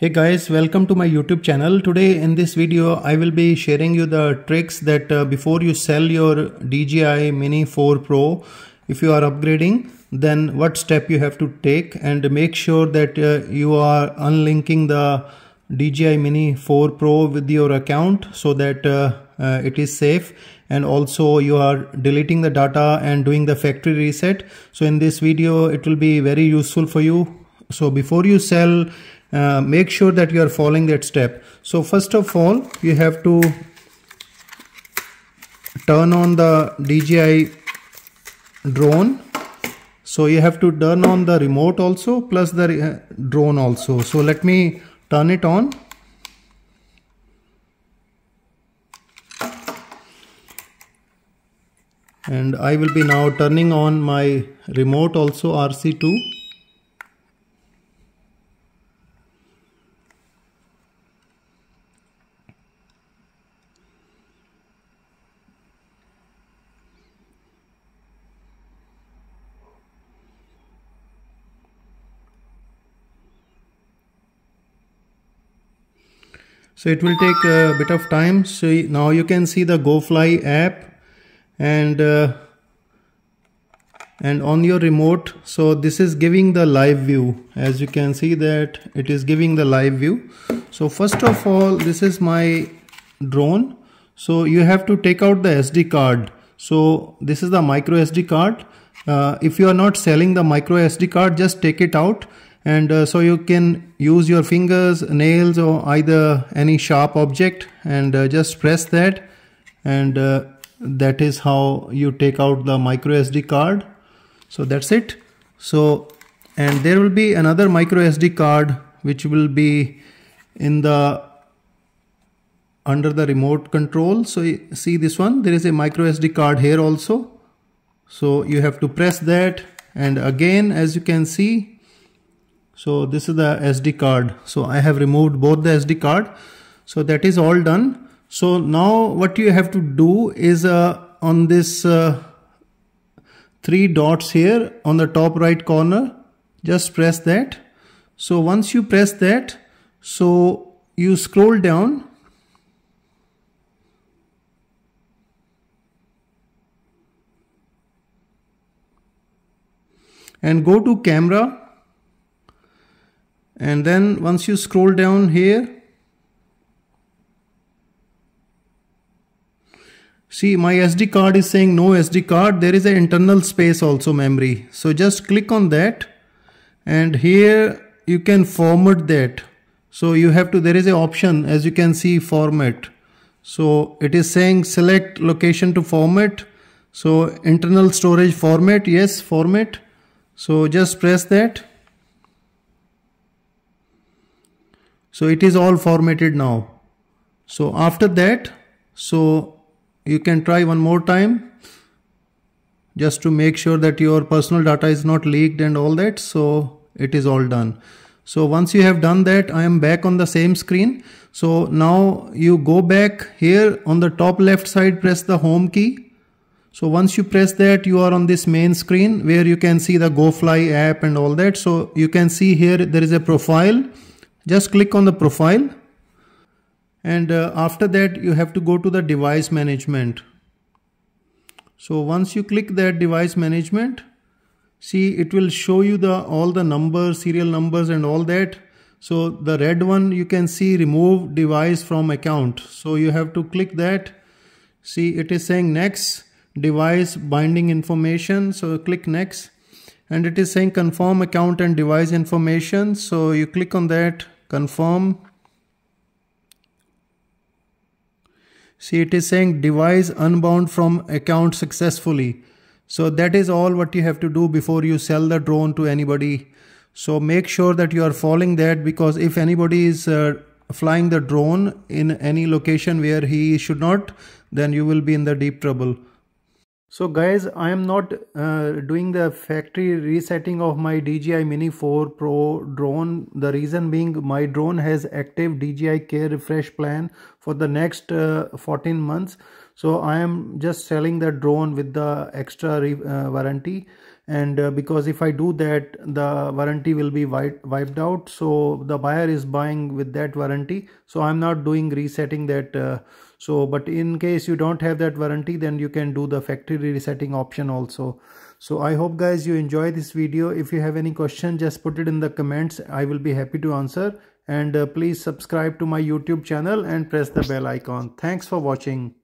Hey guys, welcome to my YouTube channel. Today in this video, I will be sharing you the tricks that uh, before you sell your DJI Mini 4 Pro, if you are upgrading, then what step you have to take and make sure that uh, you are unlinking the DJI Mini 4 Pro with your account so that uh, uh, it is safe and also you are deleting the data and doing the factory reset. So in this video, it will be very useful for you. So before you sell uh, make sure that you are following that step. So first of all you have to turn on the DJI drone. So you have to turn on the remote also plus the uh, drone also. So let me turn it on. And I will be now turning on my remote also RC2 so it will take a bit of time. So now you can see the GoFly app and uh, and on your remote so this is giving the live view. As you can see that it is giving the live view. So first of all this is my drone. So you have to take out the SD card. So this is the micro SD card. Uh, if you are not selling the micro SD card just take it out and uh, so you can use your fingers nails or either any sharp object and uh, just press that. And uh, that is how you take out the micro SD card. So that's it. So and there will be another micro SD card which will be in the under the remote control. So see this one? There is a micro SD card here also. So you have to press that. And again as you can see so this is the SD card. So I have removed both the SD card. So that is all done. So now what you have to do is uh, on this uh, three dots here on the top right corner just press that. So once you press that so you scroll down. And go to camera and then once you scroll down here see my SD card is saying no SD card. There is an internal space also memory. So just click on that. And here you can format that. So you have to there is an option as you can see format. So it is saying select location to format. So internal storage format yes format. So just press that so it is all formatted now. So after that so you can try one more time just to make sure that your personal data is not leaked and all that. So it is all done. So once you have done that i am back on the same screen. So now you go back here on the top left side press the home key. So once you press that you are on this main screen where you can see the GoFly app and all that. So you can see here there is a profile just click on the profile. And uh, after that you have to go to the device management. So once you click that device management see it will show you the all the numbers serial numbers and all that. So the red one you can see remove device from account. So you have to click that. See it is saying next device binding information. So click next and it is saying confirm account and device information. So you click on that confirm. See it is saying device unbound from account successfully. So that is all what you have to do before you sell the drone to anybody. So make sure that you are following that because if anybody is uh, flying the drone in any location where he should not then you will be in the deep trouble so guys, I am not uh, doing the factory resetting of my DJI Mini 4 Pro drone. The reason being my drone has active DJI Care refresh plan for the next uh, 14 months. So I am just selling the drone with the extra uh, warranty. And uh, because if I do that the warranty will be wiped, out. So the buyer is buying with that warranty. So I'm not doing resetting that uh, so but in case you don't have that warranty then you can do the factory resetting option also. So I hope guys you enjoy this video. If you have any question just put it in the comments. I will be happy to answer. And uh, please subscribe to my YouTube channel and press the bell icon. Thanks for watching